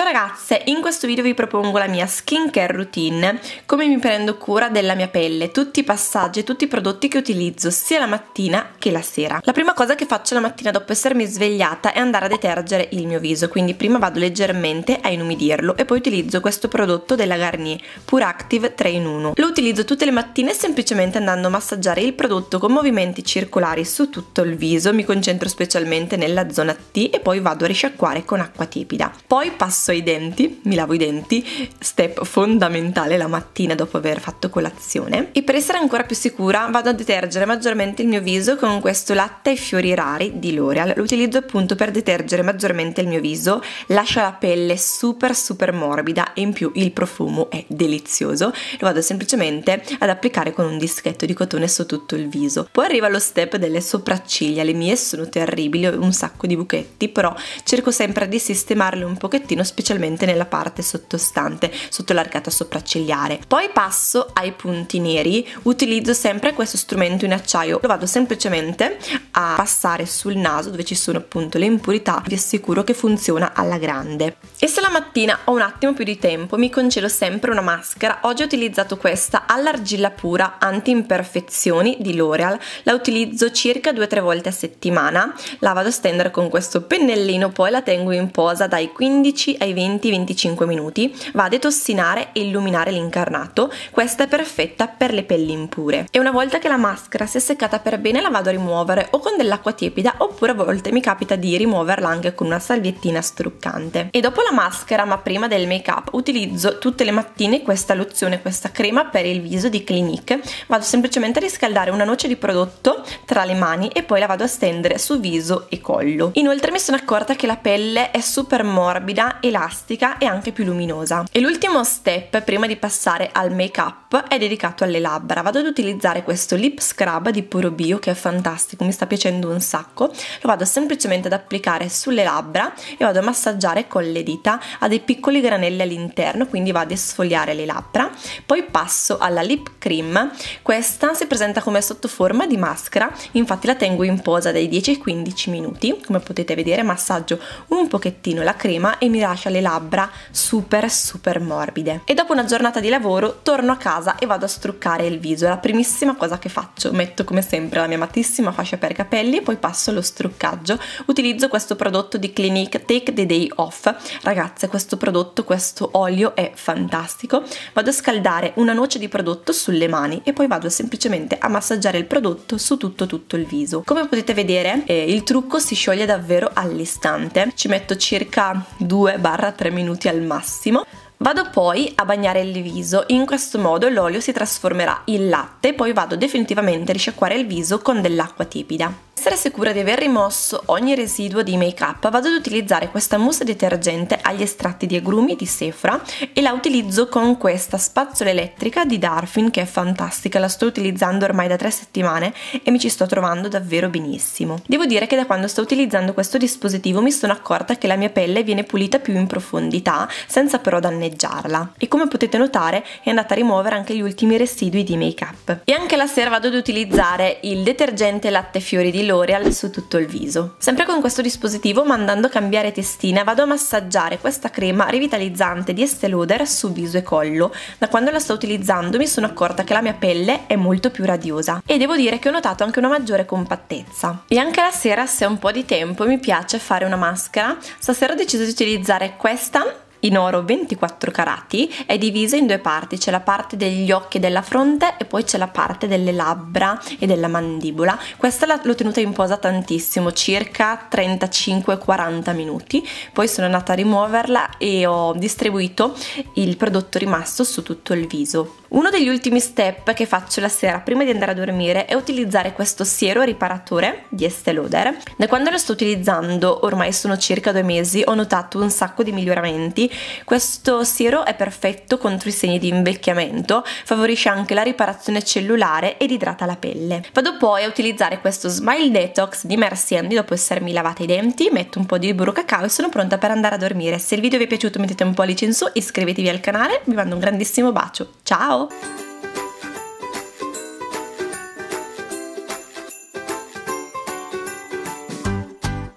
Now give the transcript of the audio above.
Ciao ragazze, in questo video vi propongo la mia skincare routine, come mi prendo cura della mia pelle, tutti i passaggi e tutti i prodotti che utilizzo sia la mattina che la sera. La prima cosa che faccio la mattina dopo essermi svegliata è andare a detergere il mio viso, quindi prima vado leggermente a inumidirlo e poi utilizzo questo prodotto della Garnier Pure Active 3 in 1. Lo utilizzo tutte le mattine semplicemente andando a massaggiare il prodotto con movimenti circolari su tutto il viso, mi concentro specialmente nella zona T e poi vado a risciacquare con acqua tiepida. Poi passo passo ai denti, mi lavo i denti, step fondamentale la mattina dopo aver fatto colazione. E per essere ancora più sicura vado a detergere maggiormente il mio viso con questo latte ai fiori rari di L'Oreal. Lo utilizzo appunto per detergere maggiormente il mio viso, lascia la pelle super super morbida e in più il profumo è delizioso. Lo vado semplicemente ad applicare con un dischetto di cotone su tutto il viso. Poi arriva lo step delle sopracciglia, le mie sono terribili, ho un sacco di buchetti, però cerco sempre di sistemarle un pochettino specialmente nella parte sottostante, sotto l'arcata sopraccigliare. Poi passo ai punti neri, utilizzo sempre questo strumento in acciaio, lo vado semplicemente a passare sul naso dove ci sono appunto le impurità, vi assicuro che funziona alla grande. E se la mattina ho un attimo più di tempo mi concedo sempre una maschera, oggi ho utilizzato questa all'argilla pura anti-imperfezioni di L'Oreal, la utilizzo circa 2-3 volte a settimana, la vado a stendere con questo pennellino, poi la tengo in posa dai 15 ai 20-25 minuti, va a detossinare e illuminare l'incarnato, questa è perfetta per le pelli impure. E una volta che la maschera si è seccata per bene la vado a rimuovere o con dell'acqua tiepida oppure a volte mi capita di rimuoverla anche con una salviettina struccante. E dopo la maschera, ma prima del make up, utilizzo tutte le mattine questa lozione, questa crema per il viso di Clinique, vado semplicemente a riscaldare una noce di prodotto tra le mani e poi la vado a stendere su viso e collo. Inoltre mi sono accorta che la pelle è super morbida e elastica e anche più luminosa. E l'ultimo step prima di passare al make up è dedicato alle labbra. Vado ad utilizzare questo lip scrub di Puro Bio che è fantastico, mi sta piacendo un sacco. Lo vado semplicemente ad applicare sulle labbra e vado a massaggiare con le dita, ha dei piccoli granelli all'interno, quindi vado a sfogliare le labbra. Poi passo alla lip cream. Questa si presenta come sotto forma di maschera, infatti la tengo in posa dai 10 ai 15 minuti. Come potete vedere massaggio un pochettino la crema e mi lascia lascia le labbra super super morbide. E dopo una giornata di lavoro torno a casa e vado a struccare il viso. La primissima cosa che faccio. Metto come sempre la mia matissima fascia per capelli e poi passo allo struccaggio. Utilizzo questo prodotto di Clinique Take the Day Off. Ragazze, questo prodotto, questo olio è fantastico. Vado a scaldare una noce di prodotto sulle mani e poi vado semplicemente a massaggiare il prodotto su tutto tutto il viso. Come potete vedere, eh, il trucco si scioglie davvero all'istante. Ci metto circa 2 3 minuti al massimo. Vado poi a bagnare il viso, in questo modo l'olio si trasformerà in latte poi vado definitivamente a risciacquare il viso con dell'acqua tiepida essere sicura di aver rimosso ogni residuo di make up vado ad utilizzare questa mousse detergente agli estratti di agrumi di Sephora e la utilizzo con questa spazzola elettrica di Darfin che è fantastica, la sto utilizzando ormai da tre settimane e mi ci sto trovando davvero benissimo. Devo dire che da quando sto utilizzando questo dispositivo mi sono accorta che la mia pelle viene pulita più in profondità senza però danneggiarla e come potete notare è andata a rimuovere anche gli ultimi residui di make up. E anche la sera vado ad utilizzare il detergente latte fiori di L'Oreal su tutto il viso. Sempre con questo dispositivo, mandando cambiare testina, vado a massaggiare questa crema rivitalizzante di Estée Lauder su viso e collo. Da quando la sto utilizzando mi sono accorta che la mia pelle è molto più radiosa e devo dire che ho notato anche una maggiore compattezza. E anche la sera, se ho un po' di tempo, mi piace fare una maschera. Stasera ho deciso di utilizzare questa in oro 24 carati è divisa in due parti c'è la parte degli occhi e della fronte e poi c'è la parte delle labbra e della mandibola questa l'ho tenuta in posa tantissimo circa 35-40 minuti poi sono andata a rimuoverla e ho distribuito il prodotto rimasto su tutto il viso uno degli ultimi step che faccio la sera prima di andare a dormire è utilizzare questo siero riparatore di Estée Lauder. Da quando lo sto utilizzando, ormai sono circa due mesi, ho notato un sacco di miglioramenti. Questo siero è perfetto contro i segni di invecchiamento, favorisce anche la riparazione cellulare ed idrata la pelle. Vado poi a utilizzare questo Smile Detox di Merci Andy dopo essermi lavata i denti, metto un po' di burro cacao e sono pronta per andare a dormire. Se il video vi è piaciuto mettete un pollice in su, iscrivetevi al canale, vi mando un grandissimo bacio. Ciao!